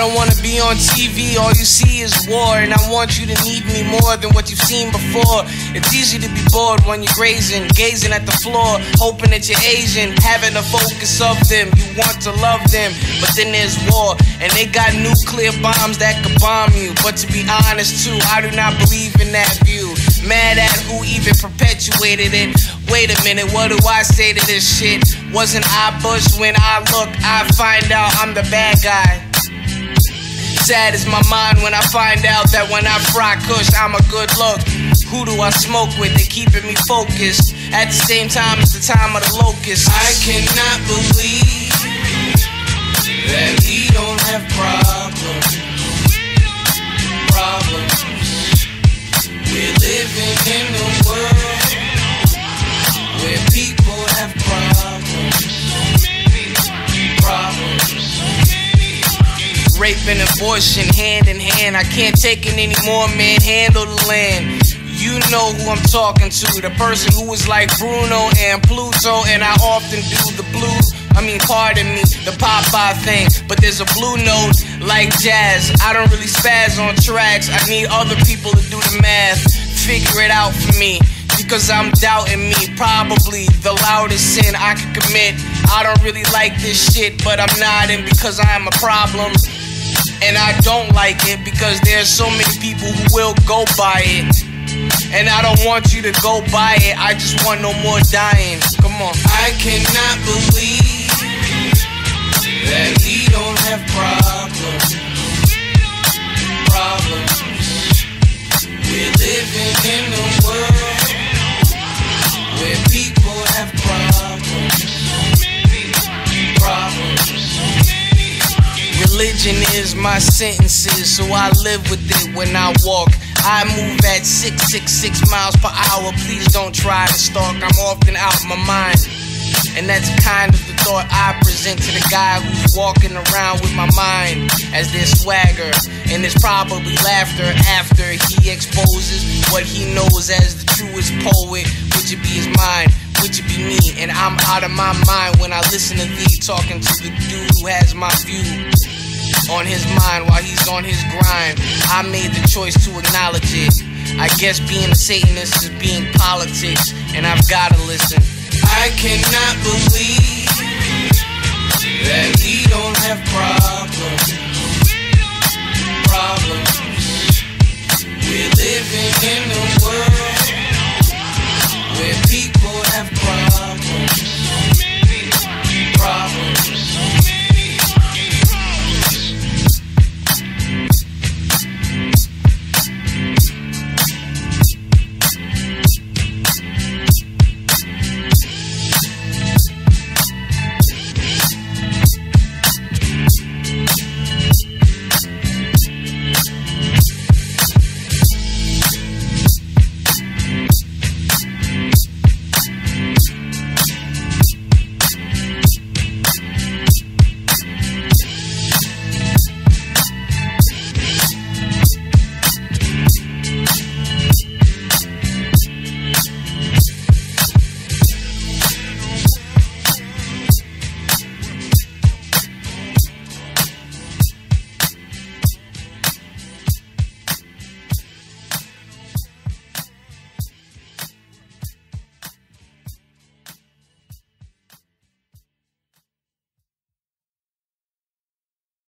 don't wanna be on TV, all you see is war. And I want you to need me more than what you've seen before. It's easy to be bored when you're grazing, gazing at the floor, hoping that you're Asian, having the focus of them. You want to love them, but then there's war, and they got nuclear bombs that could bomb you. But to be honest, too, I do not believe in that view. Mad at who even perpetuated it. Wait a minute, what do I say to this shit? Wasn't I Bush when I look? I find out I'm the bad guy. Sad is my mind when I find out that when I fry kush, I'm a good look. Who do I smoke with? They keeping me focused. At the same time, it's the time of the locust. I cannot believe that we don't have problems. Rape and abortion hand in hand. I can't take it anymore, man. Handle the land. You know who I'm talking to. The person who was like Bruno and Pluto. And I often do the blues. I mean, pardon me, the Popeye thing. But there's a blue note like jazz. I don't really spaz on tracks. I need other people to do the math. Figure it out for me. Because I'm doubting me. Probably the loudest sin I could commit. I don't really like this shit, but I'm nodding because I am a problem. And I don't like it because there's so many people who will go by it. And I don't want you to go by it, I just want no more dying. Come on. I cannot believe Religion is my sentences, so I live with it when I walk. I move at 666 miles per hour. Please don't try to stalk. I'm often out my mind. And that's kind of the thought I present to the guy who's walking around with my mind as their swagger. And there's probably laughter after he exposes what he knows as the truest poet, which would be his mind, which would be me. And I'm out of my mind when I listen to thee talking to the dude who has my view on his mind while he's on his grind. I made the choice to acknowledge it. I guess being a Satanist is being politics, and I've gotta listen. I cannot believe that we don't have problems.